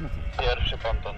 No tak. Pierwszy ponton.